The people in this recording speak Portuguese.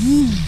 Hum.